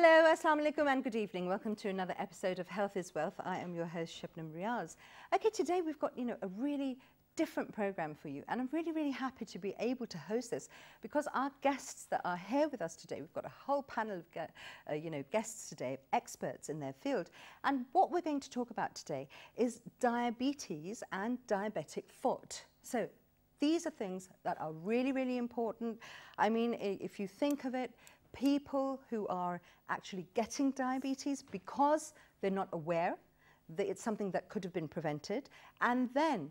Hello, Assalamu alaikum and good evening. Welcome to another episode of Health is Wealth. I am your host, Shabnam Riaz. Okay, today we've got, you know, a really different program for you and I'm really, really happy to be able to host this because our guests that are here with us today, we've got a whole panel of, uh, you know, guests today, experts in their field. And what we're going to talk about today is diabetes and diabetic foot. So these are things that are really, really important. I mean, if you think of it, people who are actually getting diabetes because they're not aware that it's something that could have been prevented. And then,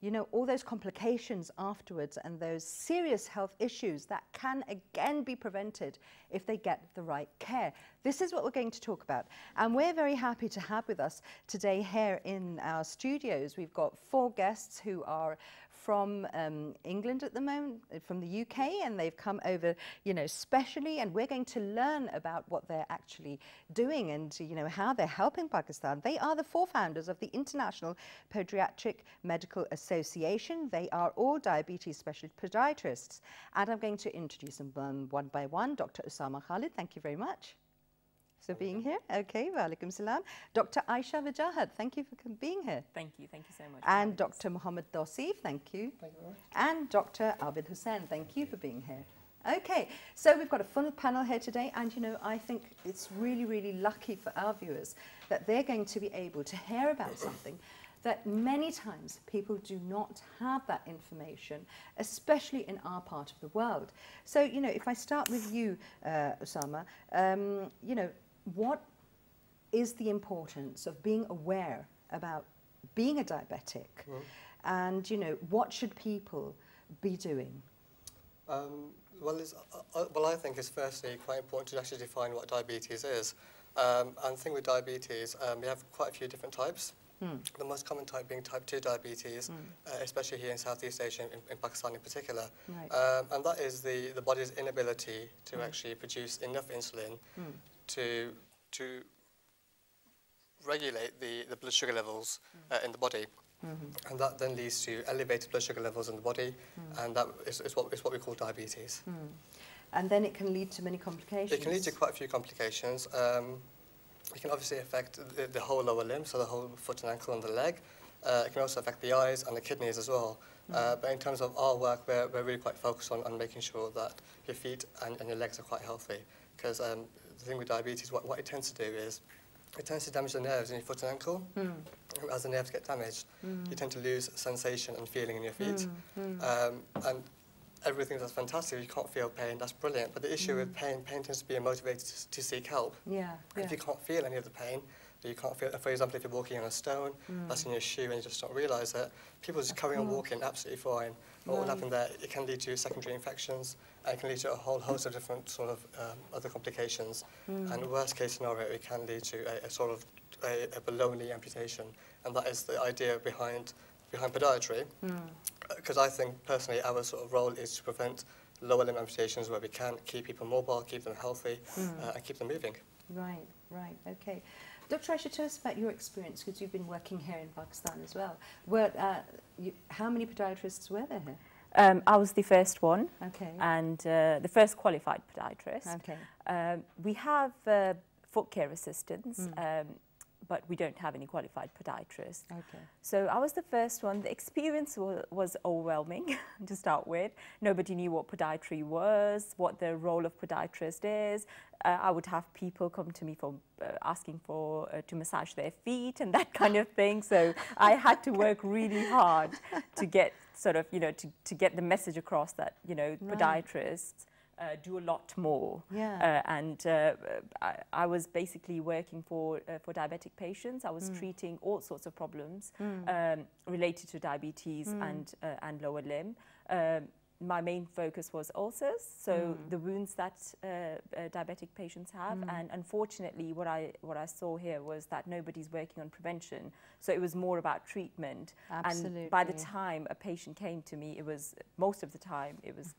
you know, all those complications afterwards and those serious health issues that can again be prevented if they get the right care. This is what we're going to talk about. And we're very happy to have with us today here in our studios. We've got four guests who are from um, England at the moment, uh, from the UK, and they've come over, you know, specially, and we're going to learn about what they're actually doing and, you know, how they're helping Pakistan. They are the four founders of the International Podiatric Medical Association. They are all diabetes specialist podiatrists, and I'm going to introduce them one, one by one. Dr. Osama Khalid, thank you very much for being here. Okay, wa alaikum salam. Dr. Aisha Wajahat, thank you for being here. Thank you, thank you so much. And Dr. Muhammad Tosif, thank you. Thank you And Dr. Abid Hussain, thank you for being here. Okay, so we've got a full panel here today, and you know, I think it's really, really lucky for our viewers that they're going to be able to hear about something that many times people do not have that information, especially in our part of the world. So, you know, if I start with you, uh, Osama, um, you know, what is the importance of being aware about being a diabetic mm. and you know what should people be doing um, well, uh, uh, well I think it's firstly quite important to actually define what diabetes is um, and the thing with diabetes um, we have quite a few different types mm. the most common type being type 2 diabetes mm. uh, especially here in Southeast Asia in, in Pakistan in particular right. Um, and that is the, the body's inability to mm. actually produce enough insulin mm to, to regulate the, the blood sugar levels uh, in the body. Mm -hmm. And that then leads to elevated blood sugar levels in the body, mm. and that is, is, what, is what we call diabetes. Mm. And then it can lead to many complications? It can lead to quite a few complications. Um, it can obviously affect the, the, whole lower limb, so the whole foot and ankle and the leg. Uh, it can also affect the eyes and the kidneys as well. Mm. Uh, but in terms of our work, we're, we're really quite focused on, on making sure that your feet and, and your legs are quite healthy. Because um, the thing with diabetes, what, what it tends to do is it tends to damage the nerves in your foot and ankle. Mm. As the nerves get damaged, mm. you tend to lose sensation and feeling in your feet. Mm. Um, and everything that's fantastic. You can't feel pain, that's brilliant. But the issue with pain, pain tends to be a motivator to, to seek help. Yeah, If you can't feel any of the pain, you can't feel, for example, if you're walking on a stone, that's in your shoe and you just don't realise it, people just carry on walking absolutely fine. What will happen there, it can lead to secondary infections, and it can lead to a whole host of different sort of um, other complications. Mm. And worst case scenario, it can lead to a, a sort of a, a below knee amputation. And that is the idea behind, behind podiatry. Because mm. I think personally our sort of role is to prevent lower limb amputations where we can, keep people mobile, keep them healthy, mm. uh, and keep them moving. Right, right, okay. Dr. Aisha, tell us about your experience because you've been working here in Pakistan as well. Were, uh, you, how many podiatrists were there here? Um, I was the first one. Okay. And uh, the first qualified podiatrist. Okay. Um, we have uh, foot care assistants. Mm. Um, but we don't have any qualified podiatrists. Okay. So I was the first one. The experience was, was overwhelming to start with. Nobody knew what podiatry was, what the role of podiatrist is. Uh, I would have people come to me for uh, asking for uh, to massage their feet and that kind of thing. So I had to work really hard to get sort of, you know, to, to get the message across that, you know, right. podiatrists uh, do a lot more. Yeah. Uh, and uh, I, I, was basically working for uh, for diabetic patients. I was mm. treating all sorts of problems mm. um, related to diabetes mm. and uh, and lower limb. Um, my main focus was ulcers, so mm. the wounds that uh, diabetic patients have. Mm. And unfortunately, what I what I saw here was that nobody's working on prevention. So it was more about treatment. Absolutely. And by the time a patient came to me, it was most of the time it was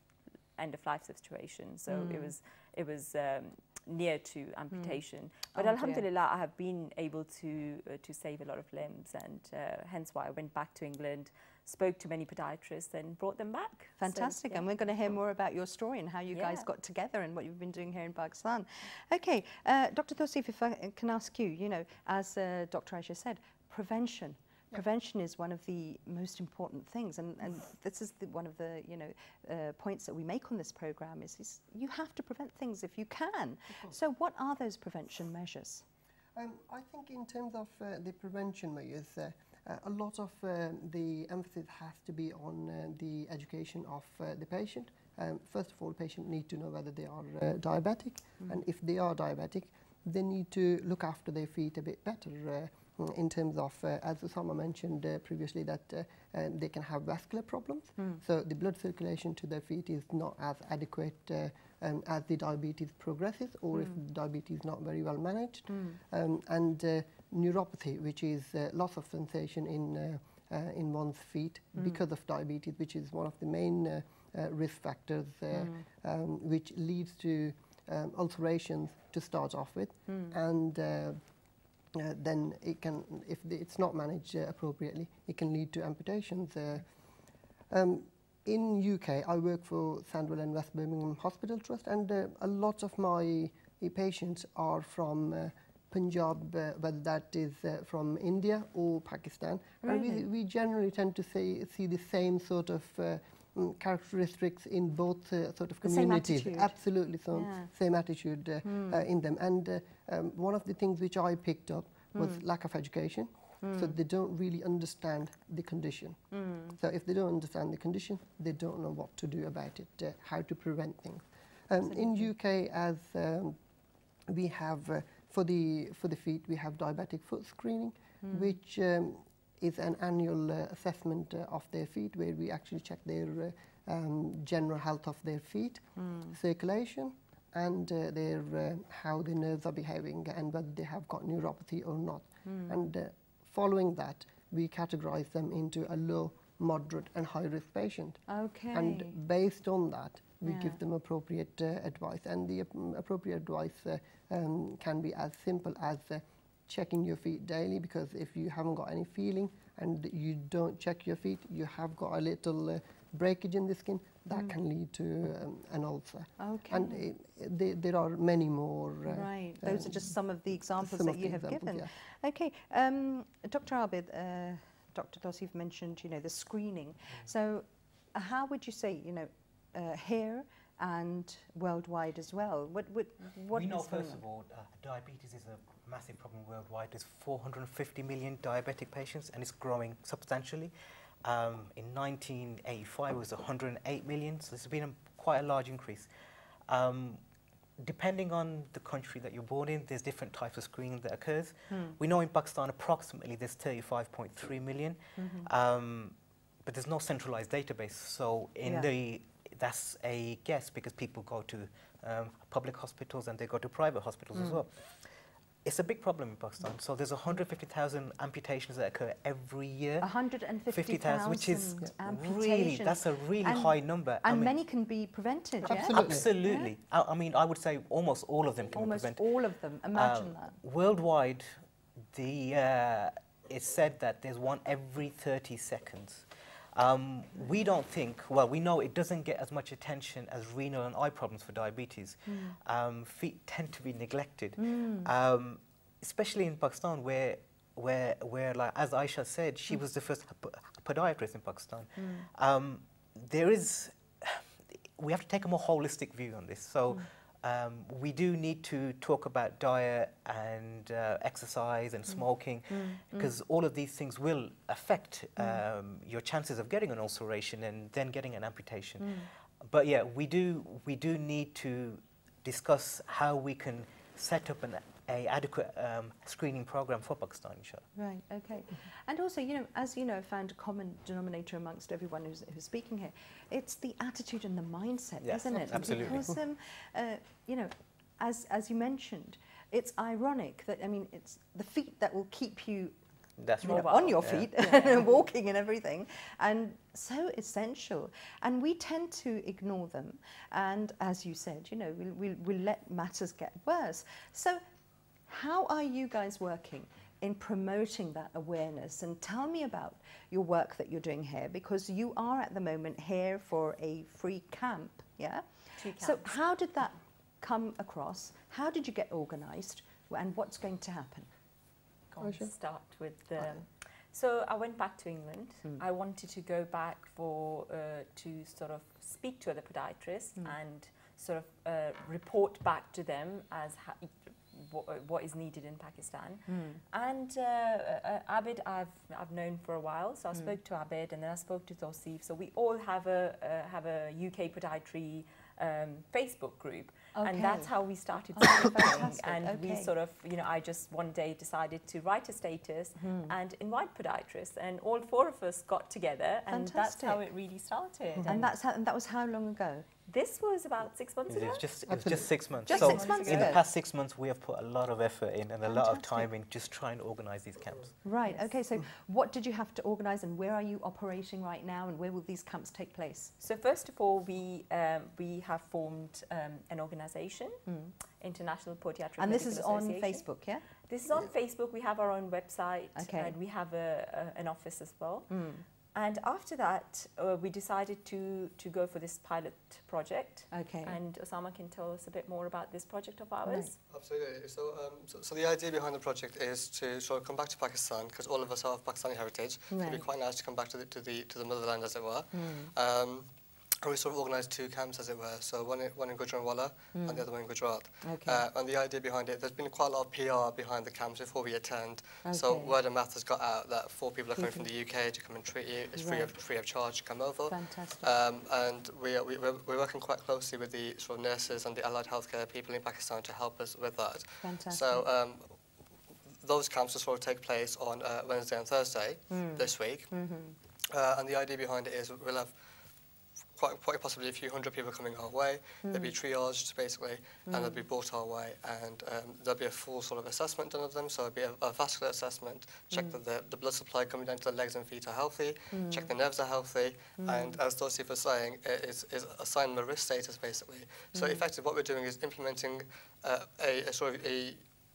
end of life situation. So mm. it was it was um, near to amputation. But Oh, dear. alhamdulillah, I have been able to uh, to save a lot of limbs, and uh, hence why I went back to England, spoke to many podiatrists, and brought them back. So, Fantastic. yeah. And we're going to hear more about your story and how you guys got together and what you've been doing here in Pakistan. Okay, uh, Dr. Tosif, if I can ask you, you know, as uh, Dr. Aisha said, prevention. Prevention is one of the most important things, and, and this is the, one of the you know uh, points that we make on this program is, is you have to prevent things if you can. So, what are those prevention measures? Um, I think in terms of uh, the prevention measures, uh, uh, a lot of uh, the emphasis has to be on uh, the education of uh, the patient. Um, first of all, patient need to know whether they are uh, diabetic, and if they are diabetic, they need to look after their feet a bit better. Mm, in terms of, uh, as Osama mentioned uh, previously, that uh, uh, they can have vascular problems. So the blood circulation to their feet is not as adequate uh, um, as the diabetes progresses, or if diabetes is not very well managed. Um, and uh, neuropathy, which is uh, loss of sensation in uh, uh, in one's feet because of diabetes, which is one of the main risk factors, uh, um, which leads to um, ulcerations to start off with, and uh, then it can, if it's not managed uh, appropriately, it can lead to amputations. Uh, um, in UK, I work for Sandwell and West Birmingham Hospital Trust, and uh, a lot of my uh, patients are from uh, Punjab, uh, whether that is uh, from India or Pakistan. And Really? we, we generally tend to say, see the same sort of uh, mm, characteristics in both uh, sort of The communities. attitude. Absolutely, so Yeah. same attitude uh, uh, in them. And uh, um, one of the things which I picked up was lack of education. So they don't really understand the condition. So if they don't understand the condition, they don't know what to do about it, uh, how to prevent things. Um, in UK, as um, we have uh, for the for the feet, we have diabetic foot screening, which um, is an annual uh, assessment uh, of their feet, where we actually check their uh, um, general health of their feet, circulation, and uh, their uh, how the nerves are behaving, and whether they have got neuropathy or not. And uh, following that, we categorize them into a low, moderate, and high risk patient. Okay. And based on that, we Yeah. give them appropriate uh, advice. And the um, appropriate advice uh, um, can be as simple as uh, checking your feet daily, because if you haven't got any feeling and you don't check your feet, you have got a little uh, breakage in the skin, that can lead to um, an ulcer. okay. And it, there, there are many more. Uh, right. Those are um, just some of the examples that you have examples, given. yeah. Okay, um, Dr. Abid, uh, Dr. Tosif mentioned, you know, the screening. So, uh, how would you say, you know, uh, here and worldwide as well? What, what, what we know, first of all, uh, diabetes is a massive problem worldwide. There's 450 million diabetic patients, and it's growing substantially. Um, in 1985, it was 108 million, so there's been a, quite a large increase. Um, depending on the country that you're born in, there's different types of screening that occurs. We know in Pakistan, approximately, there's 35.3 million, um, but there's no centralized database. So in Yeah. the that's a guess because people go to um, public hospitals and they go to private hospitals as well. It's a big problem in Pakistan. So there's 150,000 amputations that occur every year. 150,000 which is amputations. really that's a really And- high number. I And mean, many can be prevented, yeah? Absolutely. absolutely. I, I mean, I would say almost all of them can Almost be prevented. all of them. Imagine Um, that. Worldwide, the uh, it's said that there's one every 30 seconds. Um, we don't think, well, we know it doesn't get as much attention as renal and eye problems for diabetes. Um, feet tend to be neglected, um, especially in Pakistan, where, where, where, like as Aisha said, she was the first p- podiatrist in Pakistan. Um, there is, we have to take a more holistic view on this. So um, we do need to talk about diet and uh, exercise and smoking because all of these things will affect um, your chances of getting an ulceration and then getting an amputation. But yeah, we do we do need to discuss how we can set up an a adequate um, screening program for Pakistan, inshallah. Right, okay. And also, you know, as you know, found a common denominator amongst everyone who's, who's speaking here, it's the attitude and the mindset, Yes, isn't it? absolutely. Because, um, uh, you know, as, as you mentioned, it's ironic that, I mean, it's the feet that will keep you That's you know, on your feet, Yeah. walking and everything, and so essential. And we tend to ignore them. And as you said, you know, we we we let matters get worse. So, how are you guys working? In promoting that awareness, and tell me about your work that you're doing here because you are at the moment here for a free camp, yeah? So, how did that come across? How did you get organised? And what's going to happen? Go on, Aisha? start with the. So I went back to England. I wanted to go back for uh, to sort of speak to other podiatrists and sort of uh, report back to them as ha- what, what is needed in Pakistan. And uh, uh, Abid, I've I've known for a while, so I spoke to Abid, and then I spoke to Tosif. So we all have a uh, have a UK podiatry um, Facebook group, and that's how we started Oh, fantastic. and we sort of, you know, I just one day decided to write a status Hmm. and invite podiatrists, and all four of us got together, and that's how it really started. And that's how, and that was how long ago? This was about six months It ago. was just, it was just six months. Just so six months in the past six months, we have put a lot of effort in and a lot of time in just trying to organise these camps. Right. Okay. So, what did you have to organise, and where are you operating right now, and where will these camps take place? So first of all, we um, we have formed um, an organisation, International Podiatric. And this is on Facebook, yeah. This is on Facebook. We have our own website, Okay. and we have a, a, an office as well. Mm. And after that, uh, we decided to to go for this pilot project. Okay. And Osama can tell us a bit more about this project of ours. Right. Absolutely. So, um, so, so the idea behind the project is to sort of come back to Pakistan because all of us are of Pakistani heritage. So it'd be quite nice to come back to the to the to the motherland, as it were. Um, and we sort of organised two camps, as it were. So one in, one in Gujranwala and the other one in Gujrat. Okay. Uh, and the idea behind it, there's been quite a lot of PR behind the camps before we attend. So word of mouth has got out that four people are coming from the UK to come and treat you. It's free of free of charge to come over. Fantastic. Um, and we are, we, we're, we're working quite closely with the sort of nurses and the allied healthcare people in Pakistan to help us with that. Fantastic. So um, those camps will sort of take place on uh, Wednesday and Thursday Hmm. this week. Mm-hmm. Uh, and the idea behind it is we'll have quite, quite possibly a few hundred people coming our way. They'd be hmm. triaged basically, and they'd be hmm. brought our way. And um, there'd be a full sort of assessment done of them. So it'll be a, a vascular assessment, check hmm. that the, the blood supply coming down to the legs and feet are healthy, check the nerves are healthy, and as Tosif was saying, it is, is assign them a risk status basically. So effectively, what we're doing is implementing uh, a, a sort of a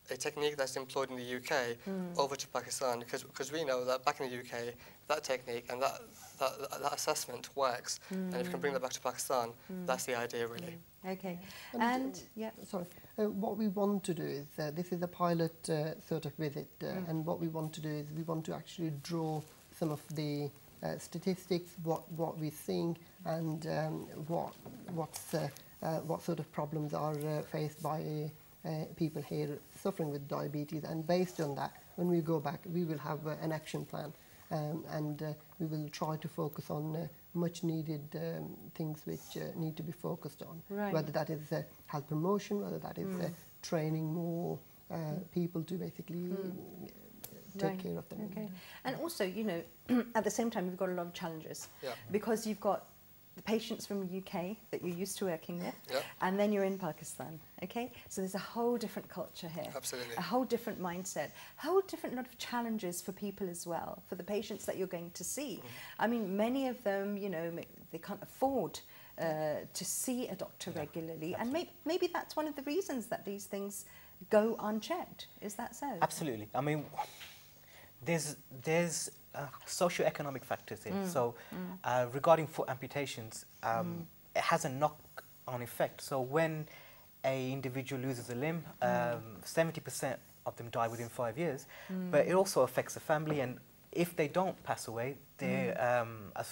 a technique that's employed in the UK over to Pakistan because because we know that back in the UK that technique and that that, that assessment works and if you can bring that back to Pakistan that's the idea really. Okay. And, uh, And yeah. Sorry. Uh, what we want to do is uh, this is a pilot uh, sort of visit, uh, and what we want to do is we want to actually draw some of the uh, statistics, what what we're seeing, and um, what what's uh, uh, what sort of problems are uh, faced by uh, people here suffering with diabetes, and based on that, when we go back, we will have uh, an action plan, um, and uh, we will try to focus on uh, much needed um, things which uh, need to be focused on Right. whether that is uh, health promotion, whether that is uh, training more uh, people to basically uh, take Right. care of them. Okay. And also, you know, at the same time, you've got a lot of challenges Yeah. because you've got the patients from the UK that you're used to working with, Yeah. and then you're in Pakistan. Okay, so there's a whole different culture here, Absolutely. a whole different mindset, a whole different lot of challenges for people as well, for the patients that you're going to see. Mm-hmm. I mean, many of them, you know, they can't afford. Uh, to see a doctor regularly, and may- maybe that's one of the reasons that these things go unchecked. Is that so? Absolutely. I mean, there's there's uh, socio-economic factors here. So, uh, regarding foot amputations, um, it has a knock-on effect. So when a individual loses a limb, seventy percent of them die within five years. But it also affects the family, and if they don't pass away, they, um, a,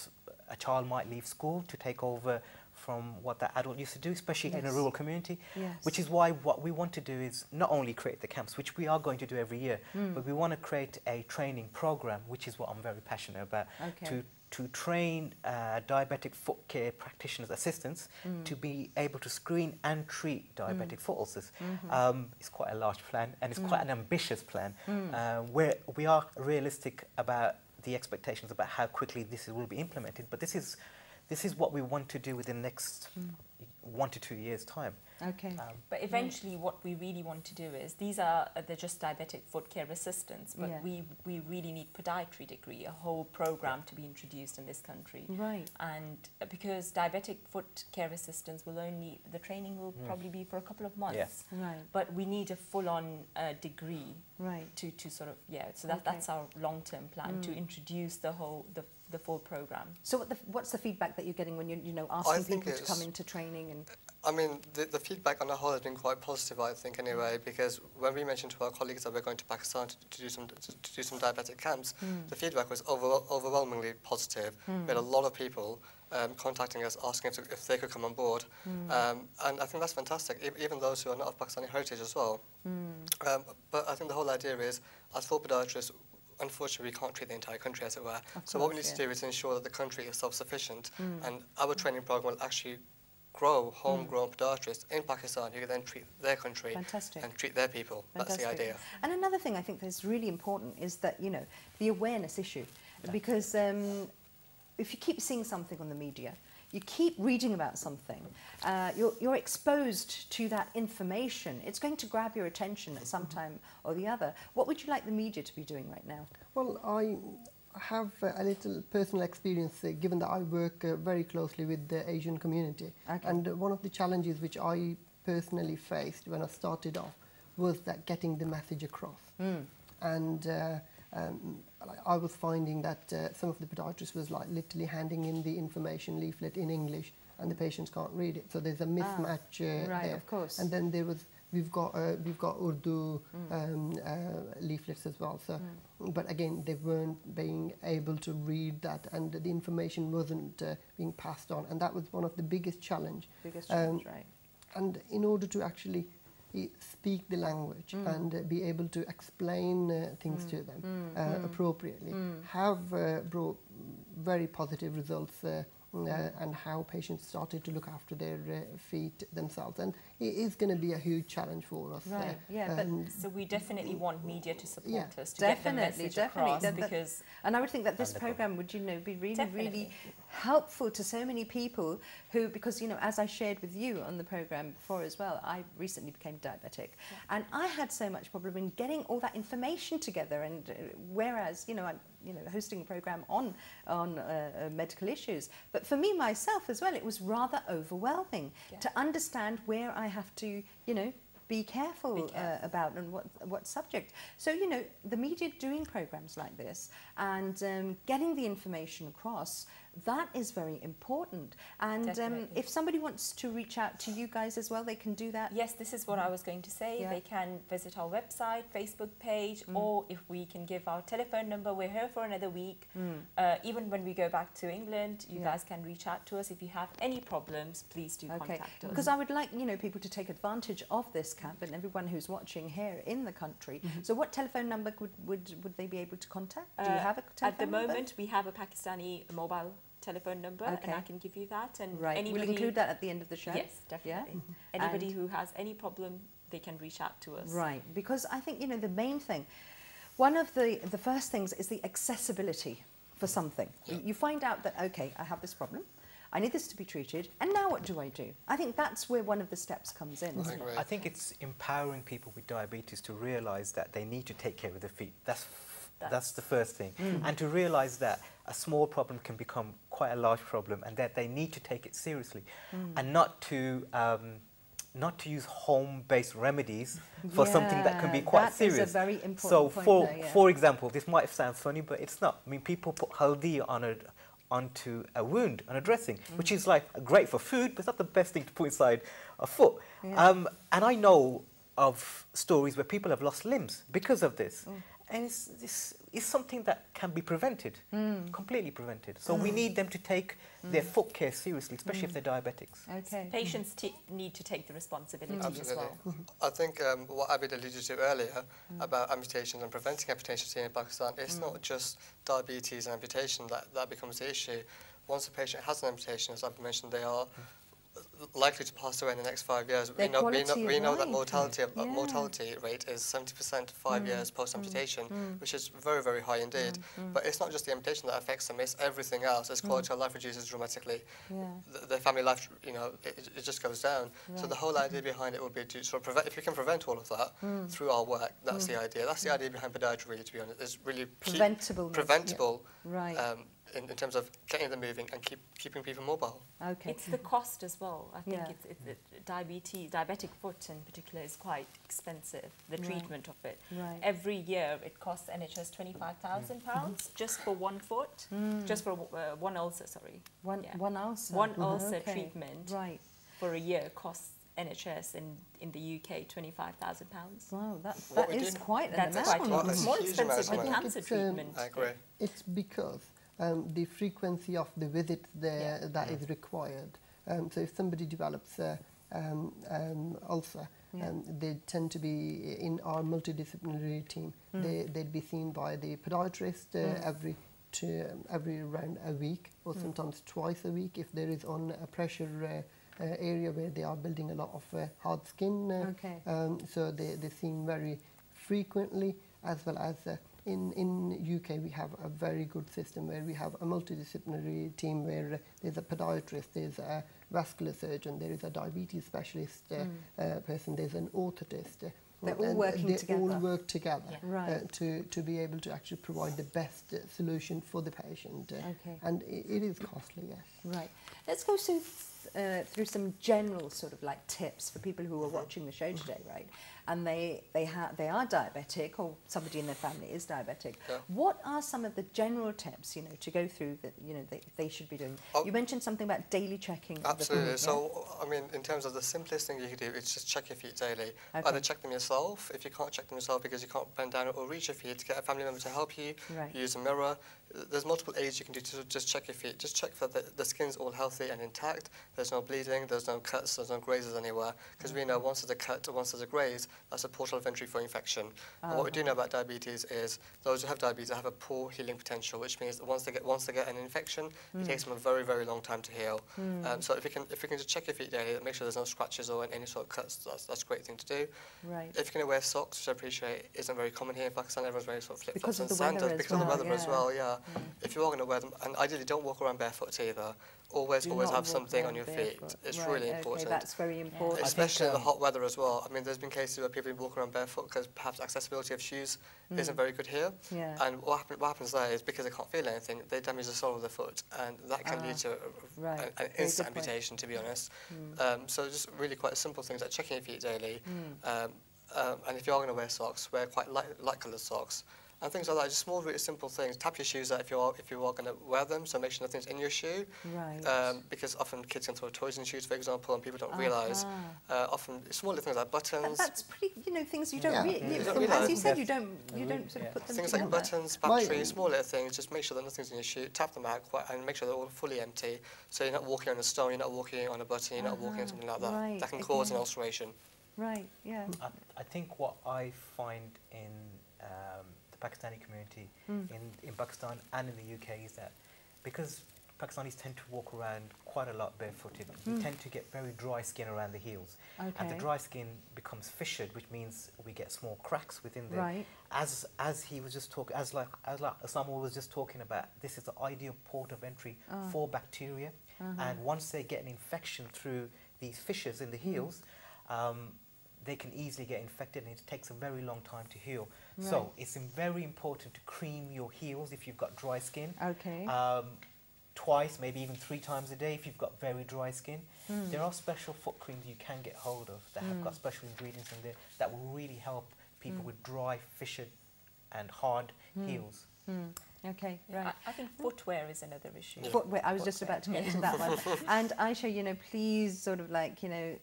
a child might leave school to take over from what the adult used to do, especially in a rural community. Yes. Which is why what we want to do is not only create the camps, which we are going to do every year, Hmm. but we want to create a training program, which is what I'm very passionate about, Okay. to to train uh, diabetic foot care practitioners, assistants, Hmm. to be able to screen and treat diabetic foot ulcers. Mm-hmm. Um, it's quite a large plan, and it's Hmm. quite an ambitious plan, uh, where we are realistic about the expectations about how quickly this will be implemented. But this is this is what we want to do within the next Hmm. one to two years' time. Okay. Um, But eventually, what we really want to do is these are uh, they're just diabetic foot care assistants, but Yeah. we we really need podiatry degree, a whole program to be introduced in this country. Right. And uh, because diabetic foot care assistants will only the training will probably be for a couple of months. Yes. Right. But we need a full-on uh, degree Right. to, to sort of yeah. So that, Okay. that's our long-term plan to introduce the whole the, the full program. So what the, what's the feedback that you're getting when you're, you know, asking people to come into training and I mean, the, the feedback on the whole has been quite positive, I think, anyway, because when we mentioned to our colleagues that we're going to Pakistan to, to do some to, to do some diabetic camps, the feedback was over, overwhelmingly positive. We had a lot of people um, contacting us asking if, if they could come on board, um, and I think that's fantastic. e- Even those who are not of Pakistani heritage as well. Um, but I think the whole idea is, as full podiatrists, unfortunately, we can't treat the entire country, as it were. so what we need course, to do is ensure that the country is self-sufficient, and our training program will actually grow homegrown podiatrists in Pakistan who can then treat their country Fantastic. and treat their people. That's the idea. And another thing I think that's really important is that, you know, the awareness issue. Because um, if you keep seeing something on the media, you keep reading about something, uh, you're, you're exposed to that information, it's going to grab your attention at some time or the other. What would you like the media to be doing right now? Well, I have a little personal experience uh, given that I work uh, very closely with the Asian community. Okay. And uh, one of the challenges which I personally faced when I started off was that getting the message across. And uh, um, I was finding that uh, some of the podiatrists was like literally handing in the information leaflet in English and the patients can't read it. So there's a mismatch uh, right, there. of course. And then there was we've got uh, we've got Urdu um, uh, leaflets as well. So, but again, they weren't being able to read that, and the information wasn't uh, being passed on, and that was one of the biggest challenge. Biggest Um, challenge, right? And in order to actually speak the language and uh, be able to explain uh, things to them uh, appropriately, have uh, brought very positive results. Uh, uh, and how patients started to look after their uh, feet themselves, and it is going to be a huge challenge for us. Right, yeah, but So we definitely want media to support Yeah. us to get the Definitely, message definitely. across That- that- because And I would think that this And program would, you know, be really, really helpful to so many people who, because, you know, as I shared with you on the program before as well, I recently became diabetic. And I had so much problem in getting all that information together. And uh, whereas, you know, I'm, you know, hosting a program on, on uh, uh, medical issues. But for me, myself as well, it was rather overwhelming Yeah. to understand where I have to, you know, be careful, Be Uh, about and what what subject. So you know, the media doing programs like this and um, getting the information across that is very important. And um, if somebody wants to reach out to you guys as well, they can do that. Yes, this is what I was going to say. Yeah. They can visit our website, Facebook page, Mm. or if we can give our telephone number, we're here for another week. Mm. Uh, even when we go back to England, you Yeah. guys can reach out to us. If you have any problems, please do Okay, contact us. because I would like you know people to take advantage of this camp and everyone who's watching here in the country. So, what telephone number would, would would they be able to contact? Do you Uh, have a telephone At the number? moment, we have a Pakistani mobile telephone number, and I can give you that. And right. anybody, We'll include that at the end of the show. Yes, definitely. Mhm. Anybody And- who has any problem, they can reach out to us. Right, because I think you know the main thing. One of the the first things is the accessibility for something. You- You find out that okay, I have this problem. I need this to be treated, and now what do I do? I think that's where one of the steps comes in. I Isn't it? I think it's empowering people with diabetes to realize that they need to take care of their feet. That's that's, That's- the first thing, and to realize that a small problem can become quite a large problem, and that they need to take it seriously, and not to. Um, not to use home-based remedies for something that can be Yeah, quite that is a serious. very important so, for there, yeah. for example, this might sound funny, but it's not. I mean, people put haldi on a onto a wound on a dressing, which is like great for food, but it's not the best thing to put inside a foot. Yeah. Um, and I know of stories where people have lost limbs because of this. Mm. And it's, this is something that can be prevented, Mm. completely prevented. So we need them to take their foot care seriously, especially if they're diabetics. Okay. Patients t- need to take the responsibility as Absolutely. well. I think um, what Abid alluded to earlier Mm. about amputations and preventing amputations here in Pakistan, it's not just diabetes and amputation that, that becomes the issue. Once a patient has an amputation, as Abid mentioned, they are likely to pass away in the next five years. Their we know, we know, we know that mortality, uh, Yeah. mortality rate is 70% five years post-amputation, mm. which is very, very high indeed. But it's not just the amputation that affects them, it's everything else. Its quality of life reduces dramatically. Yeah. The, the family life, you know, it, it just goes down. So the whole idea behind it would be to sort of prevent, if we can prevent all of that Mm. through our work, that's the idea. That's the idea behind podiatry, really, to be honest. It's really Preventable. preventable Right. um, in, in terms of getting them moving and keep, keeping people mobile. okay. It's the cost as well. I think Yeah. it's, it's it, diabetes, diabetic foot in particular is quite expensive. The Right. treatment of it. Right. Every year it costs NHS twenty five thousand pounds just for one foot, just for uh, one ulcer. Sorry, one yeah. one ulcer. one Mhm. ulcer Okay. treatment Right. for a year costs NHS in in the UK twenty five thousand pounds. Wow, that What that we is do- quite an That's amount. quite Well, a it's It's more expensive than cancer I um, treatment. I agree. It's because um, the frequency of the visits there Yeah. that is required. Um, so if somebody develops a um, um, ulcer, Yeah. um, they tend to be in our multidisciplinary team. Mm. They, they'd be seen by the podiatrist uh, Mm. every to, every around a week or Mm. sometimes twice a week if there is on a pressure uh, uh, area where they are building a lot of uh, hard skin. Uh, Okay. um, so they, they're seen very frequently, as well as uh, in, in UK we have a very good system where we have a multidisciplinary team where uh, there's a podiatrist, there's a vascular surgeon, there is a diabetes specialist uh, uh, person, there's an orthotist. uh, Mm. They're all and working they together. all work together Yeah. Right. uh, to, to be able to actually provide the best uh, solution for the patient. uh, Okay. And i it is costly, yes. Right. Let's go through, uh, through some general sort of like tips for people who are watching the show today, right? And they they ha- they are diabetic, or somebody in their family is diabetic. Yeah. What are some of the general tips, you know, to go through that you know they, they should be doing? Oh. you mentioned something about daily checking. Absolutely. food, So, I mean, in terms of the simplest thing you can do, it's just check your feet daily. Okay. Either check them yourself, if you can't check them yourself because you can't bend down or reach your feet, get a family member to help you. Right. Use a mirror. There's multiple aids you can do to just check your feet. Just check that the, the skin's all healthy and intact. There's no bleeding, there's no cuts, there's no grazes anywhere. Because we know mm. once there's a cut or once there's a graze, that's a portal of entry for infection. and what we do ah. know about diabetes is those who have diabetes have a poor healing potential, which means that once they get once they get an infection, it takes mm. them a very very long time to heal. Mm. Um, so if we can if we can just check your feet daily, make sure there's no scratches or any sort of cuts, that's that's a great thing to do. Right. If you're going to wear socks, which I appreciate isn't very common here in Pakistan, everyone's wearing sort of flip Because flops of and the weather sandals as because of the well, weather as well. Yeah. If you are going to wear them, and ideally don't walk around barefoot either. Always Do always have something on your barefoot. feet. It's Right, really okay, important. that's very important. Especially in the um, hot weather as well. I mean, there's been cases where people walk around barefoot because perhaps accessibility of shoes isn't very good here. Mm. Yeah. And what, happen, what happens there is because they can't feel anything, they damage the sole of the foot, and that can Ah, lead to a, right. an, an instant amputation, to be honest. Mm. Um, so just really quite simple things like checking your feet daily. Mm. Um, um, and if you are going to wear socks, wear quite light, light coloured socks. And things like that, just small, really simple things. Tap your shoes out if you are if you are going to wear them, so make sure nothing's in your shoe. Right. Um, because often kids can throw toys in shoes, for example, and people don't realise. Uh, often small little things like And buttons, that's pretty, you know, things you don't Yeah. really, You you, don't as you realise. said, you don't, you don't sort of put them things together. like buttons, My- batteries, small little things. Just make sure that nothing's in your shoe. Tap them out quite, and make sure they're all fully empty. So you're not walking on a stone, you're not walking on a button, you're not walking on something like that. right, that can cause an ulceration. Right, yeah. I, I think what I find in um, the Pakistani community Hmm. in, in Pakistan and in the UK is that because Pakistanis tend to walk around quite a lot barefooted, we tend to get very dry skin around the heels. And Hmm. The dry skin becomes fissured, which means we get small cracks within there. Right. As as he was just talking, as like as like Osama was just talking about, this is the ideal port of entry Ah. for bacteria. Uh-huh. And once they get an infection through these fissures in the Hmm. heels, um, they can easily get infected and it takes a very long time to heal. So it's very important to cream your heels if you've got dry skin. Okay. Um, twice, maybe even three times a day if you've got very dry skin. Hmm. There are special foot creams you can get hold of that have got special ingredients in there that will really help people with dry, fissured, and hard heels. Hmm. Okay, right. I, I think footwear is another issue. Footwear, I was just about to get to that one. And Aisha, you know, please sort of like, you know,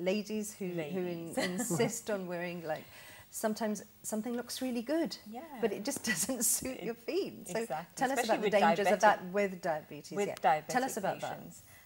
ladies who, who in, insist on wearing like, sometimes something looks really good, Yeah. but it just doesn't suit your feet. So Exactly, tell us especially about the dangers of that with diabetes. with yeah. diabetic Tell us about that.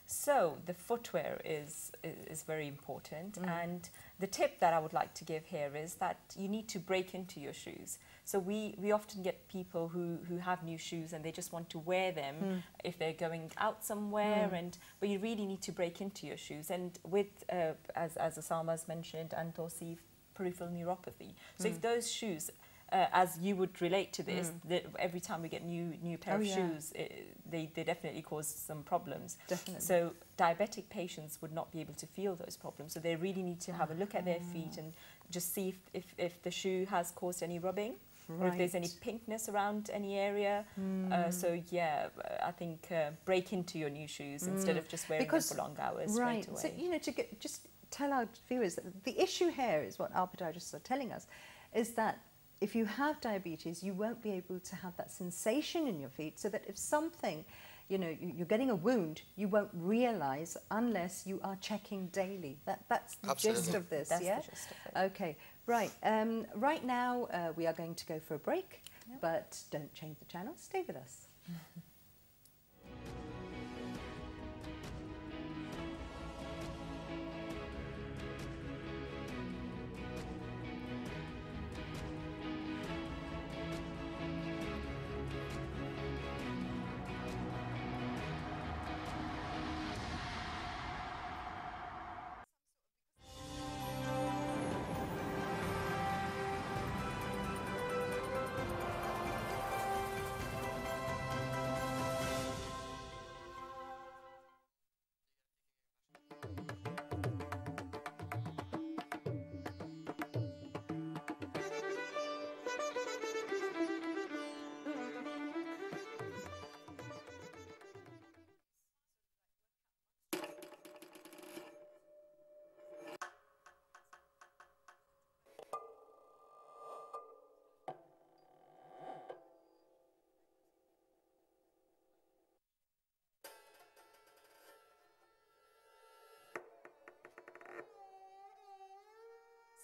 So the footwear is, is, very important. Mm. And the tip that I would like to give here is that you need to break into your shoes. So we, we often get people who, who have new shoes and they just want to wear them mm. if they're going out somewhere. Mm. And but you really need to break into your shoes. And with uh, as as Osama's mentioned, and Tosif, peripheral neuropathy. So if those shoes uh, as you would relate to this, that every time we get new new pair Oh, of yeah. shoes, it, they, they definitely cause some problems. Definitely. So diabetic patients would not be able to feel those problems. So they really need to have a look at their feet and just see if, if, if the shoe has caused any rubbing or if there's any pinkness around any area. Uh, so yeah, I think uh, break into your new shoes instead of just wearing Because- them for long hours right. So you know, to get, just tell our viewers that the issue here is what our podiatrists are telling us, is that if you have diabetes, you won't be able to have that sensation in your feet, so that if something, you know, you- you're getting a wound, you won't realise unless you are checking daily. That that's the gist of this. That's the yeah. gist of it. Okay. Right. Um, right now uh, we are going to go for a break, Yep. but don't change the channel. Stay with us.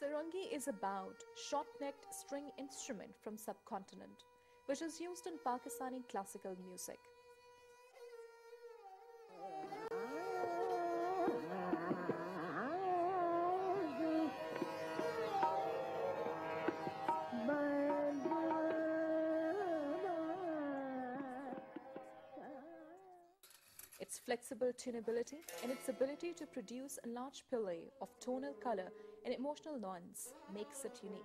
Sarangi is a bowed, short-necked string instrument from subcontinent, which is used in Pakistani classical music. Its flexible tunability and its ability to produce a large play of tonal color and emotional nuance makes it unique.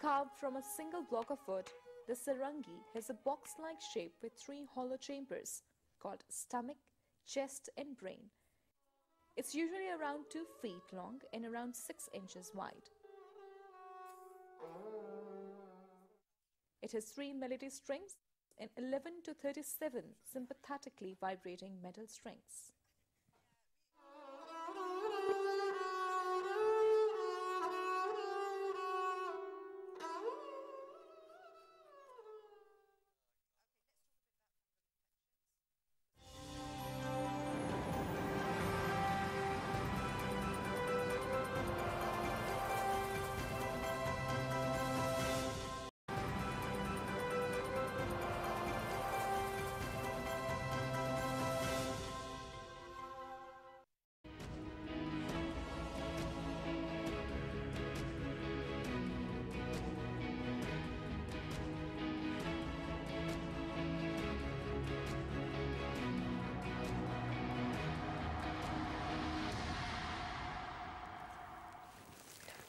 Carved from a single block of wood, the sarangi has a box-like shape with three hollow chambers called stomach, chest and brain. It's usually around 2 feet long and around 6 inches wide. It has 3 melody strings and 11 to 37 sympathetically vibrating metal strings.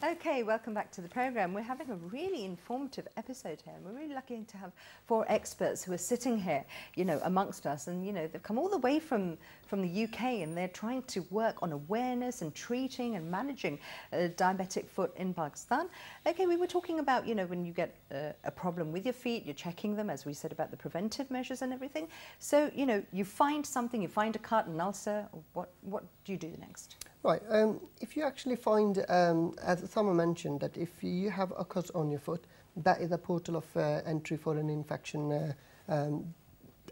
Okay, welcome back to the program. We're having a really informative episode here, and we're really lucky to have four experts who are sitting here, you know, amongst us. And you know, they've come all the way from from the UK, and they're trying to work on awareness and treating and managing uh, diabetic foot in Pakistan. Okay, we were talking about, you know, when you get uh, a problem with your feet, you're checking them, as we said about the preventive measures and everything. So, you know, you find something, you find a cut, an ulcer. What what do you do next? Right. Um, if you actually find, um, as someone mentioned, that if you have a cut on your foot, that is a portal of uh, entry for an infection. Uh, um,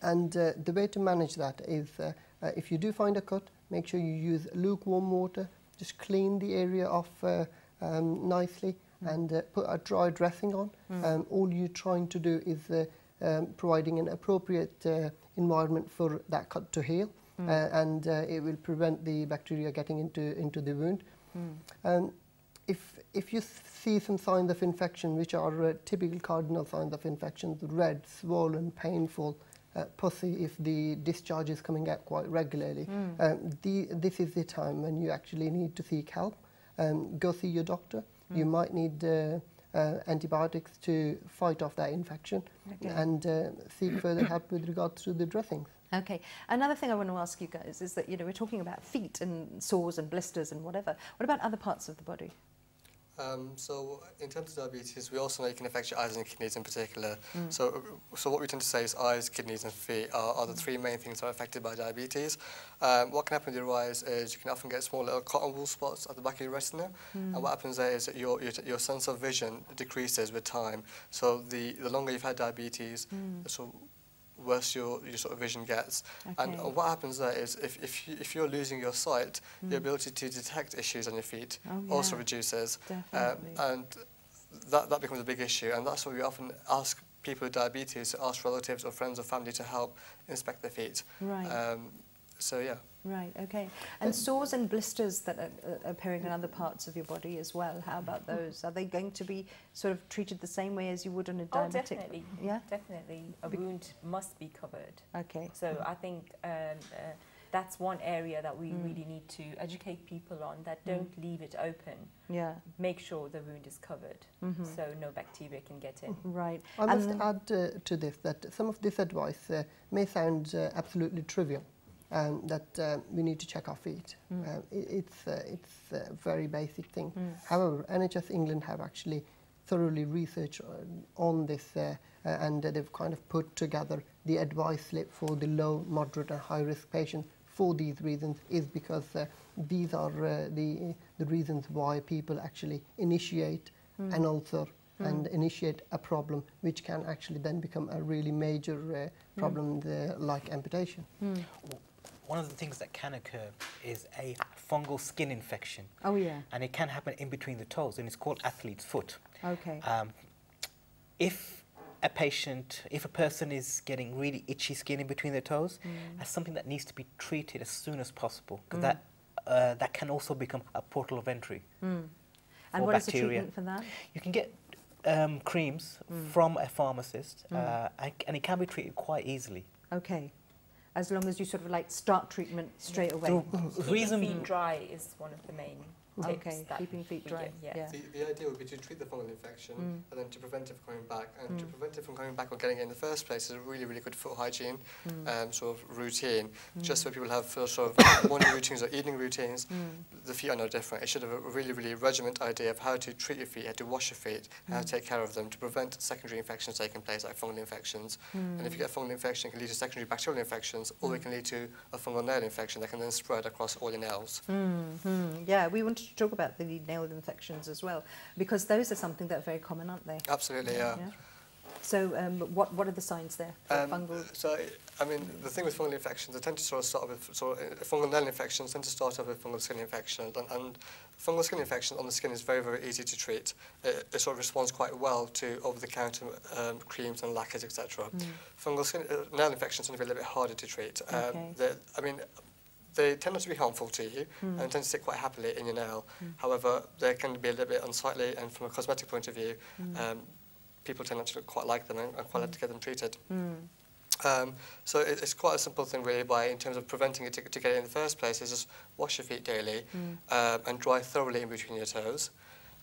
and uh, the way to manage that is, uh, uh, if you do find a cut, make sure you use lukewarm water just clean the area off uh, um, nicely and uh, put a dry dressing on. Um, all you're trying to do is uh, um, providing an appropriate uh, environment for that cut to heal, uh, and uh, it will prevent the bacteria getting into into the wound. Um, if if you see some signs of infection, which are uh, typical cardinal signs of infection, red, swollen, painful, uh, pussy, if the discharge is coming out quite regularly, um, the, this is the time when you actually need to seek help. Um, go see your doctor. You might need uh, uh, antibiotics to fight off that infection Okay. and uh, seek further help with regard to the dressings. Okay. Another thing I want to ask you guys is that you know we're talking about feet and sores and blisters and whatever. What about other parts of the body? Um, so in terms of diabetes, we also know it can affect your eyes and kidneys in particular. So, so what we tend to say is eyes, kidneys and feet are, are the three main things that are affected by diabetes. Um, what can happen with your eyes is you can often get small little cotton wool spots at the back of your retina. And what happens there is that your, your, your sense of vision decreases with time. So the, the longer you've had diabetes, sort of worse your, your sort of vision gets. And Okay. uh, what happens there is if, if, you, if you're losing your sight, your ability to detect issues on your feet Oh, also yeah. reduces. Um, and that, that becomes a big issue. And that's why we often ask people with diabetes to ask relatives or friends or family to help inspect their feet. Right. Um, so, yeah. Right. Okay. And sores and blisters that are uh, appearing in other parts of your body as well. How about those? Are they going to be sort of treated the same way as you would on a diabetic? Oh, diabetic? definitely. Yeah. Definitely. A Be- wound must be covered. Okay. So I think um, uh, that's one area that we Mm. really need to educate people on, that don't leave it open. Yeah. Make sure the wound is covered Mhm. so no bacteria can get in. Right. I must add uh, to this that some of this advice uh, may sound uh, absolutely trivial, um, that uh, we need to check our feet. Mm. Uh, it, it's uh, it's a very basic thing. Mm. However, NHS England have actually thoroughly researched uh, on this uh, uh, and uh, they've kind of put together the advice slip for the low, moderate and high risk patients for these reasons is because uh, these are uh, the, the reasons why people actually initiate Mm. an ulcer and initiate a problem which can actually then become a really major uh, problem uh, like amputation. Mm. One of the things that can occur is a fungal skin infection, Oh yeah. and it can happen in between the toes, and it's called athlete's foot. Okay. Um, if a patient, if a person is getting really itchy skin in between their toes, that's something that needs to be treated as soon as possible, because that uh, that can also become a portal of entry. Mm. And what is the treatment for that? You can get um, creams Mm. from a pharmacist, uh, and, and it can be treated quite easily. Okay. As long as you sort of like start treatment straight away. The reason feet dry is one of the main tips. Okay. that Keeping feet dry. give, yeah. Yeah. The, the idea would be to treat the fungal infection Mm. and then to prevent it from coming back. And to Mm. prevent it from coming back or getting it in the first place is a really, really good foot hygiene Mm. um, sort of routine. Just Mm. so people have sort of morning routines or evening routines, Mm. the feet are no different. It should have a really, really regiment idea of how to treat your feet, how to wash your feet, how to take care of them to prevent secondary infections taking place, like fungal infections. And if you get a fungal infection, it can lead to secondary bacterial infections, or it can lead to a fungal nail infection that can then spread across all your nails. Mhm. Yeah, we wanted talk about the nail infections as well, because those are something that are very common, aren't they? Absolutely, yeah. So, um, what what are the signs there for Um, fungal? So, I mean, the thing with fungal infections, they tend to sort of start with sort of, uh, fungal nail infections tend to start off with fungal skin infections, and, and fungal skin infection on the skin is very, very easy to treat. It, it sort of responds quite well to over-the-counter um, creams and lacquers, etc. Mm. Fungal skin uh, nail infections tend to be a little bit harder to treat. Um, Okay. I mean, they tend not to be harmful to you Mm. and tend to sit quite happily in your nail. However, they can be a little bit unsightly, and from a cosmetic point of view, Mm. um, people tend not to quite like them and, and quite like to get them treated. Mm. Um, so it, it's quite a simple thing really by in terms of preventing it to, to get it in the first place is just wash your feet daily Mm. um, and dry thoroughly in between your toes.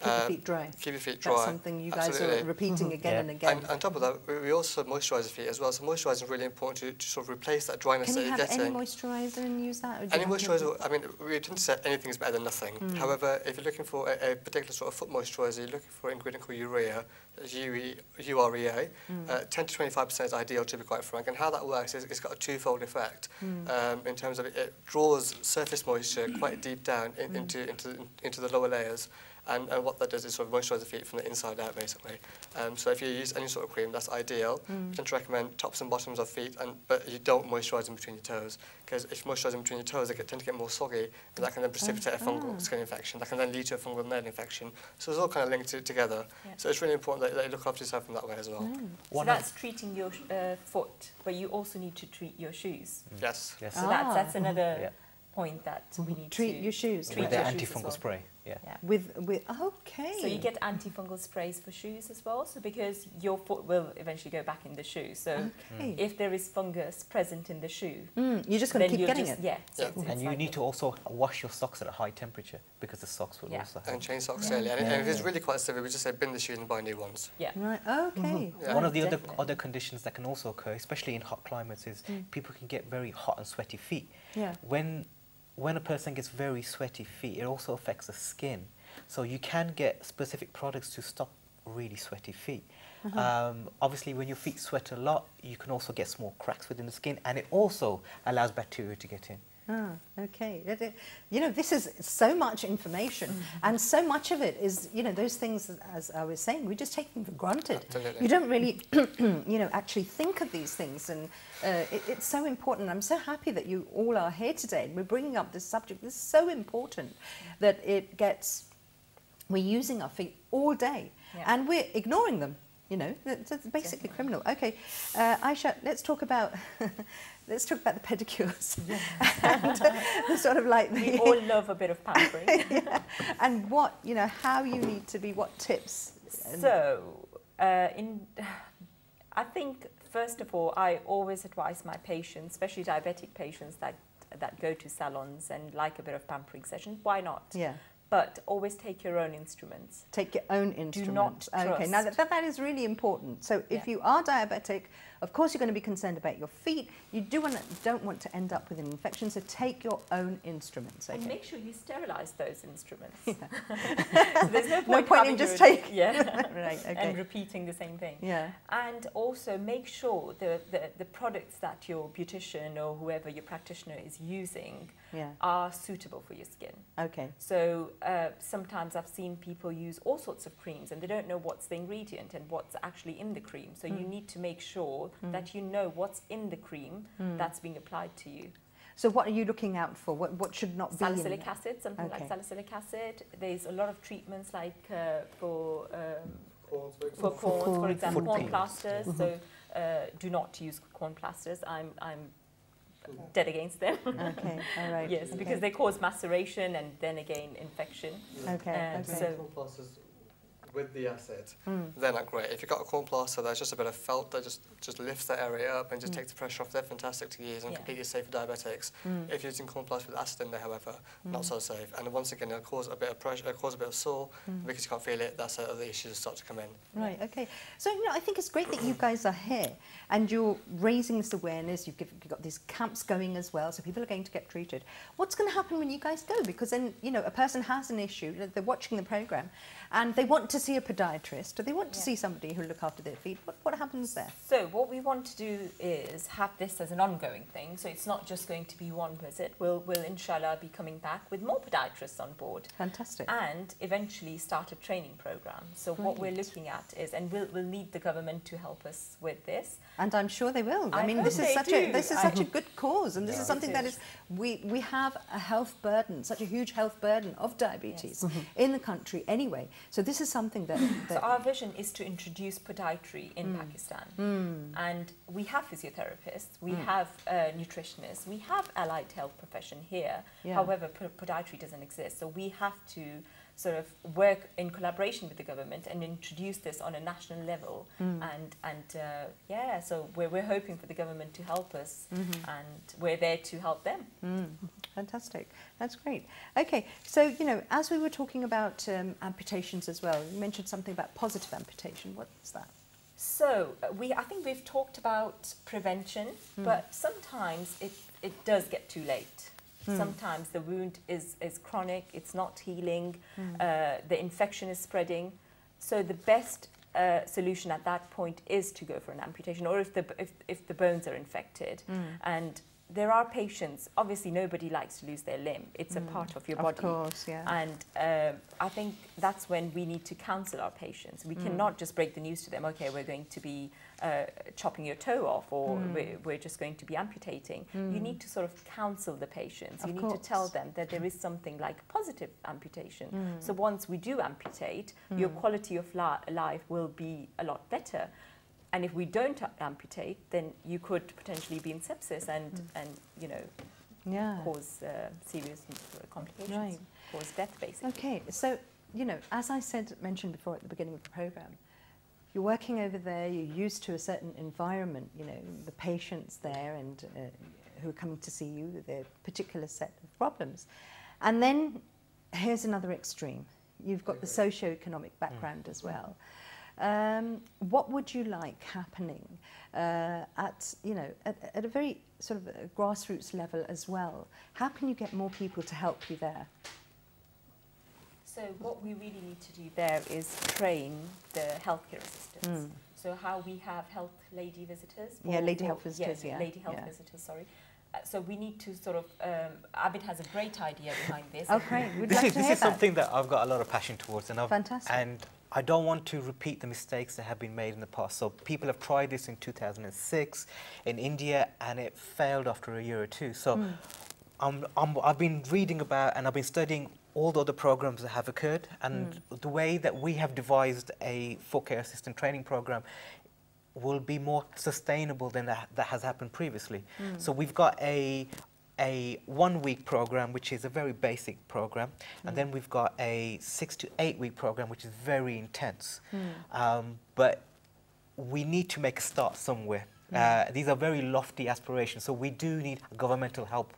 Keep your Um, feet dry. Keep your feet dry. That's something you guys Absolutely. are repeating again Yeah. and again. And on top of that, we, we also moisturise the feet as well. So moisturising is really important to, to sort of replace that dryness Can that you you're have getting. any moisturiser and use that? or do you Any moisturiser, I mean, we tend to say anything is better than nothing. Mm. However, if you're looking for a, a particular sort of foot moisturiser, you're looking for an ingredient called urea, that's UREA. Mm. Uh, 10 to 25% is ideal, to be quite frank. And how that works is it's got a twofold effect Mm. um, in terms of it, it draws surface moisture quite deep down in, Mm. into, into, into the lower layers. And, and what that does is sort of moisturise the feet from the inside out, basically. Um, so if you use any sort of cream, that's ideal. Mm. We tend to recommend tops and bottoms of feet, and but you don't moisturise them between your toes, because if you moisturise them between your toes, they get, tend to get more soggy, and that can then precipitate a fungal skin infection. That can then lead to a fungal nail infection. So it's all kind of linked to, together. Yeah. So it's really important that, that you look after yourself in that way as well. So One of- that's treating your uh, foot, but you also need to treat your shoes. Yes. Yes. So that's, that's Ah. another Yeah. point that we need Treat to your shoes. treat with the your shoes antifungal well. spray. Yeah. Yeah. With, with, okay. So you get antifungal sprays for shoes as well. So because your foot will eventually go back in the shoe. So Okay. if there is fungus present in the shoe, Mm, you're just going to keep getting just, it. Yeah. So Yeah. it's- And it's you like need a- to also wash your socks at a high temperature because the socks will Yeah. also have. And change socks daily. And, and if it's really quite severe, we just say bin the shoes and buy new ones. Yeah. Right, okay. Yeah. One of the other, Definitely. other conditions that can also occur, especially in hot climates, is people can get very hot and sweaty feet. Yeah. When, when a person gets very sweaty feet, it also affects the skin. So you can get specific products to stop really sweaty feet. Um, obviously, when your feet sweat a lot, you can also get small cracks within the skin, and it also allows bacteria to get in. Ah, okay. You know, this is so much information, and so much of it is, you know, those things, as I was saying, we just take them for granted. Absolutely. You don't really, you know, actually think of these things, and uh, it, it's so important. I'm so happy that you all are here today. and We're bringing up this subject. This is so important that it gets. We're using our feet all day, Yeah. and we're ignoring them. You know, that's, basically criminal. Okay, uh, Aisha, let's talk about let's talk about the pedicures and uh, sort of like the, We all love a bit of pampering. yeah. and what you know how you need to be, what tips. So, uh, in, I think first of all, I always advise my patients, especially diabetic patients that that go to salons and like a bit of pampering session. Why not? yeah. But always take your own instruments. Take your own instrument. not okay, now that, trust. that is really important. So if Yeah. you are diabetic, of course you're going to be concerned about your feet. You do want to, don't want to end up with an infection, so take your own instruments. And make sure you sterilize those instruments. so there's no point, point in just taking yeah, right. Okay. and repeating the same thing. yeah. And also make sure the, the, the products that your beautician or whoever your practitioner is using Yeah. are suitable for your skin. Okay. So uh, sometimes I've seen people use all sorts of creams and they don't know what's the ingredient and what's actually in the cream. So Mm. you need to make sure that you know what's in the cream Mm. that's being applied to you. So what are you looking out for? What what should not be Salicylic acid, something Okay. like salicylic acid. There's a lot of treatments like uh, for um, for For corns, for corns. example, Foot corn peels, plasters. So uh, do not use corn plasters. I'm I'm dead against them. Okay. All right. yes, okay. because they cause maceration and then again infection. Okay. uh, okay. so- with the acid, Mm. they're not great. If you've got a corn plaster, there's just a bit of felt that just, just lifts that area up and just takes the pressure off. They're fantastic to use and Yeah. completely safe for diabetics. Mm. If you're using corn plaster with acid in there, however, not so safe. And once again, it'll cause a bit of pressure, it'll cause a bit of sore because you can't feel it. That's how other issues start to come in. Right, okay. So, you know, I think it's great that you guys are here and you're raising this awareness. You've, given, you've got these camps going as well, so people are going to get treated. What's going to happen when you guys go? Because then, you know, a person has an issue, they're watching the program, and they want to see a podiatrist or they want to Yeah. see somebody who'll look after their feet. What, what happens there? So what we want to do is have this as an ongoing thing. So it's not just going to be one visit. We'll, we'll inshallah be coming back with more podiatrists on board Fantastic. and eventually start a training program. So what we're looking at is, and we'll, we'll need the government to help us with this. And I'm sure they will. I, I mean, this is such a this is I such a good cause, and this Yeah, is something it that is. is we we have a health burden, such a huge health burden of diabetes Mm-hmm. in the country anyway. So this is something that, So our vision is to introduce podiatry in Pakistan. And we have physiotherapists, we have uh, nutritionists, we have allied health profession here. Yeah. However, podiatry doesn't exist. So we have to sort of work in collaboration with the government and introduce this on a national level. And, and uh, yeah, so we're, we're hoping for the government to help us and we're there to help them. Mm, fantastic. That's great. Okay, so you know, as we were talking about um, amputations as well, you mentioned something about positive amputation. What's that? So uh, we, I think we've talked about prevention, but sometimes it, it does get too late. Sometimes the wound is, is chronic, it's not healing, uh, the infection is spreading. So the best uh, solution at that point is to go for an amputation, or if the if, if the bones are infected, and there are patients, obviously nobody likes to lose their limb. It's a part of your body. Of course, yeah. And um I think that's when we need to counsel our patients. We cannot just break the news to them, okay, we're going to be uh, chopping your toe off or hmm. we're, we're just going to be amputating. You hmm. need to sort of counsel the patients. Of you need to tell them that there is something like positive amputation. Hmm. So once we do amputate, your quality of li- life will be a lot better. And if we don't amputate, then you could potentially be in sepsis and, and you know, yeah. cause uh, serious complications, Right. cause death basically. Okay, so, you know, as I said, mentioned before at the beginning of the program, you're working over there, you're used to a certain environment, you know, the patients there and uh, who are coming to see you, their particular set of problems. And then here's another extreme. You've got the socio-economic background as well. Um, what would you like happening uh, at, you know, at, at a very sort of a grassroots level as well? How can you get more people to help you there? So what we really need to do there is train the healthcare assistants. So how we have health lady visitors. Yeah, lady health visitors, yeah, lady health yeah. visitors. Sorry. Uh, so we need to sort of. Um, Abid has a great idea behind this. Okay, we'd This love is, to this hear is that. something that I've got a lot of passion towards, and I've, Fantastic. and I don't want to repeat the mistakes that have been made in the past. So people have tried this in 2006 in India, and it failed after a year or two. So Hmm. I'm, I'm, I've been reading about and I've been studying all the other programs that have occurred, and Hmm. the way that we have devised a foot care assistant training program will be more sustainable than that, that has happened previously. Hmm. So we've got a a one week program which is a very basic program and then we've got a six to eight week program which is very intense um, but we need to make a start somewhere uh, these are very lofty aspirations so we do need governmental help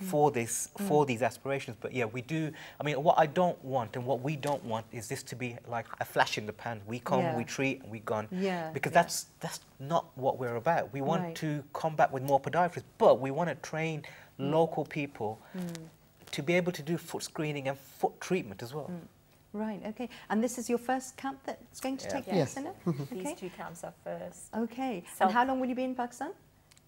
for mm. this for mm. these aspirations but yeah we do i mean what i don't want and what we don't want is this to be like a flash in the pan we come Yeah. we treat and we gone Yeah, because yeah. that's that's not what we're about we want Right. to combat with more podiatrists but we want to train Mm. local people mm. to be able to do foot screening and foot treatment as well Right, okay. And this is your first camp that's going to Yeah. take Yes. place in it? Mm-hmm. These two camps are first. Okay. So- and how long will you be in Pakistan?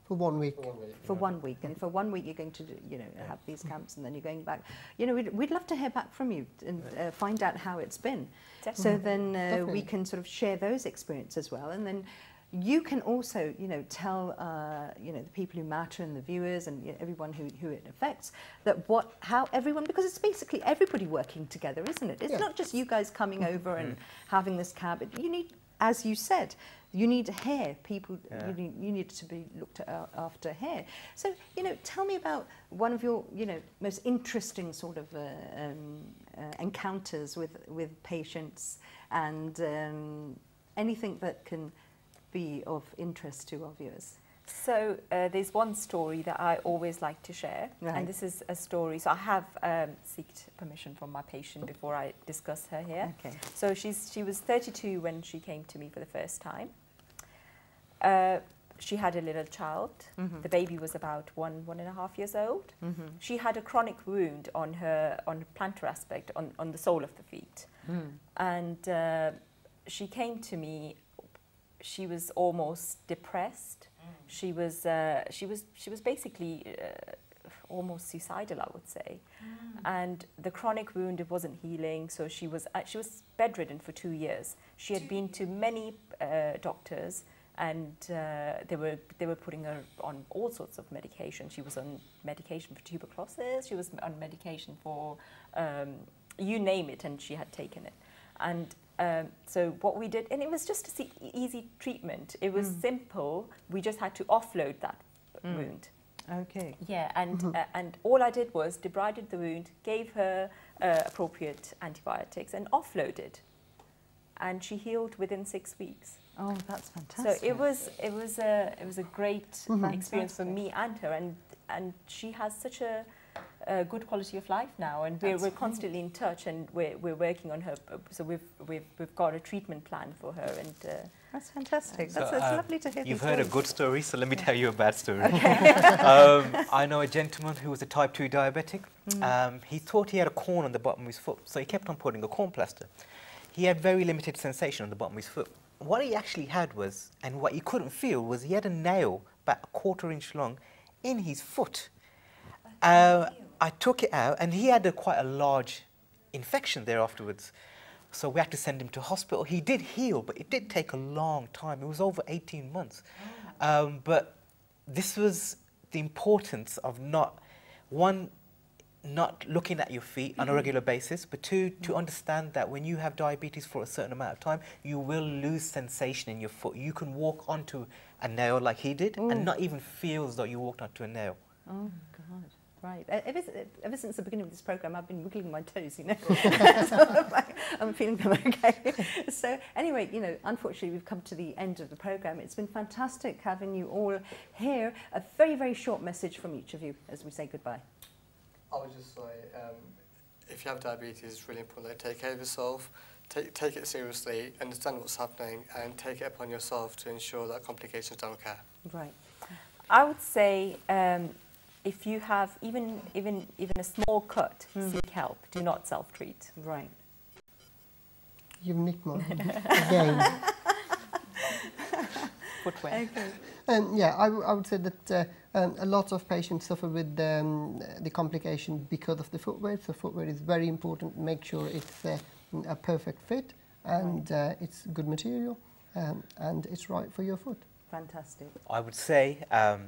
For one week. For one week. And for one week, you're going to, do, you know, have these camps and then you're going back. You know, we'd, we'd love to hear back from you and uh, find out how it's been. So then uh, we can sort of share those experiences as well. And then you can also, you know, tell, uh, you know, the people who matter and the viewers and you know, everyone who, who it affects that what, how everyone, because it's basically everybody working together, isn't it? It's Yeah. not just you guys coming over and having this camp. It- You need, as you said, you need hair. People, Yeah. you, need, you need to be looked after hair. So, you know, tell me about one of your, you know, most interesting sort of uh, um, uh, encounters with, with patients and um, anything that can be of interest to our viewers. So uh, there's one story that I always like to share, Right. and this is a story. So I have um, sought permission from my patient before I discuss her here. Okay. So she's she was 32 when she came to me for the first time. Uh, she had a little child. Mm-hmm. The baby was about one one and a half years old. She had a chronic wound on her on plantar aspect on on the sole of the feet, and uh, she came to me. She was almost depressed. She was uh, she was she was basically. Uh, almost suicidal, I would say, and the chronic wound it wasn't healing. So she was uh, she was bedridden for two years. She had been to many uh, doctors, and uh, they were they were putting her on all sorts of medication. She was on medication for tuberculosis. She was on medication for um, you name it, and she had taken it. And um, so what we did, and it was just a se- easy treatment. It was simple. We just had to offload that wound. Okay. Yeah, and uh, and all I did was debrided the wound, gave her uh, appropriate antibiotics, and offloaded, and she healed within six weeks. Oh, that's fantastic. So it was it was a it was a great experience for me and her, and and she has such a, a good quality of life now, and we're, we're constantly in touch, and we're, we're working on her. So we've we've we've got a treatment plan for her, and. Uh, That's fantastic. So, That's, that's uh, lovely to hear. You've these heard a good story, so let me tell you a bad story. um, I know a gentleman who was a type 2 diabetic. Um, he thought he had a corn on the bottom of his foot, so he kept on putting a corn plaster. He had very limited sensation on the bottom of his foot. What he actually had was, and what he couldn't feel, was he had a nail about a quarter inch long in his foot. Uh, I took it out, and he had a, quite a large infection there afterwards. So we had to send him to hospital. He did heal, but it did take a long time. It was over 18 months. Um, but this was the importance of not, one, not looking at your feet on a regular basis, but two, to understand that when you have diabetes for a certain amount of time, you will lose sensation in your foot. You can walk onto a nail like he did and not even feel as though you walked onto a nail. Oh, God. Right. Ever, ever since the beginning of this program, I've been wiggling my toes, you know. so I'm, feeling them okay. so anyway, you know, unfortunately, we've come to the end of the program. It's been fantastic having you all here. A very, very short message from each of you as we say goodbye. I would just say, um, if you have diabetes, it's really important that you take care of yourself, take, take it seriously, understand what's happening, and take it upon yourself to ensure that complications don't occur. Right. I would say um, if you have even even even a small cut, seek help. Do not self-treat. Right. You've nicked mine again. Footwear. Okay. Um, yeah, I, w- I would say that uh, um, a lot of patients suffer with um, the complication because of the footwear. So footwear is very important. Make sure it's uh, a perfect fit and uh, it's good material um, and it's right for your foot. Fantastic. I would say um,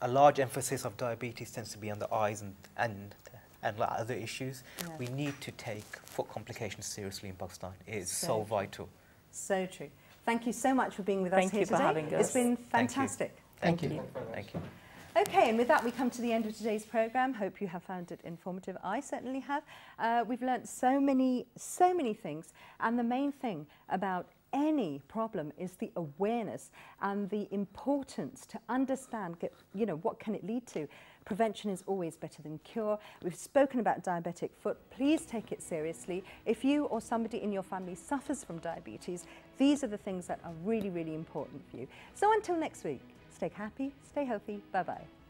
a large emphasis of diabetes tends to be on the eyes and and and like other issues. Yeah. We need to take foot complications seriously in Pakistan. It is So so vital. So true. Thank you so much for being with us Thank here you for today. having It's us. been Thank you. fantastic. Thank you. Thank you. Okay, and with that, we come to the end of today's program. Hope you have found it informative. I certainly have. Uh, we've learnt so many, so many things, and the main thing about any problem is the awareness and the importance to understand, get, you know, what can it lead to. Prevention is always better than cure. We've spoken about diabetic foot. Please take it seriously. If you or somebody in your family suffers from diabetes, these are the things that are really, really important for you. So until next week, stay happy, stay healthy. Bye bye.